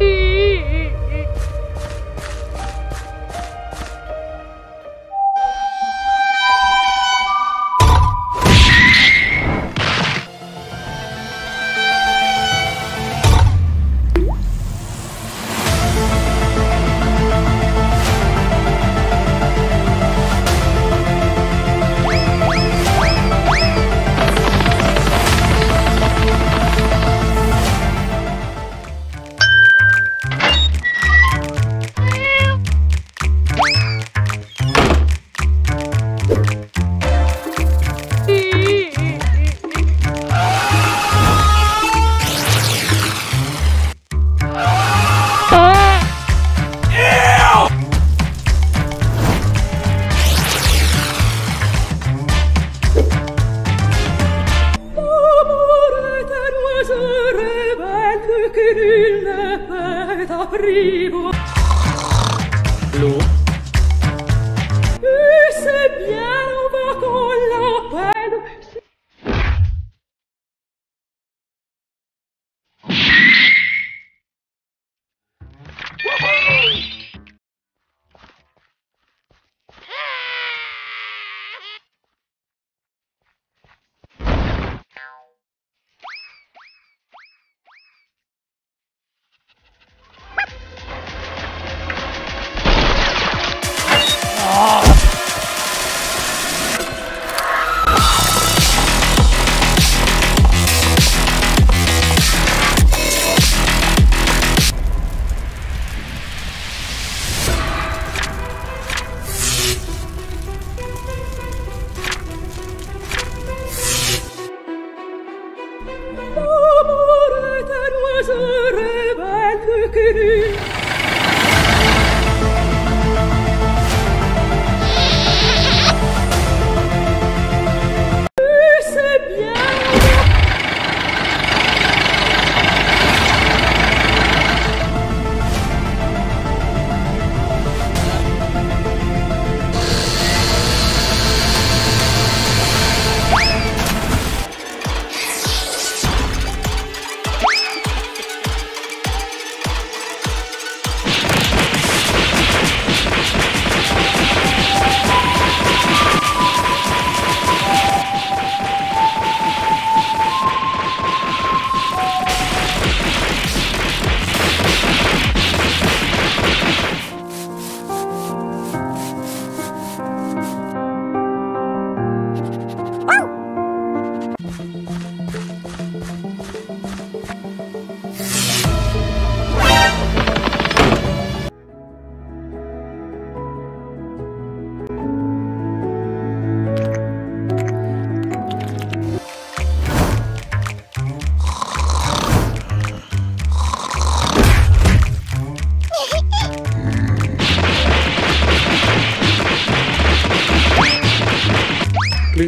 いいいい。aprivo plus que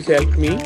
Please help me.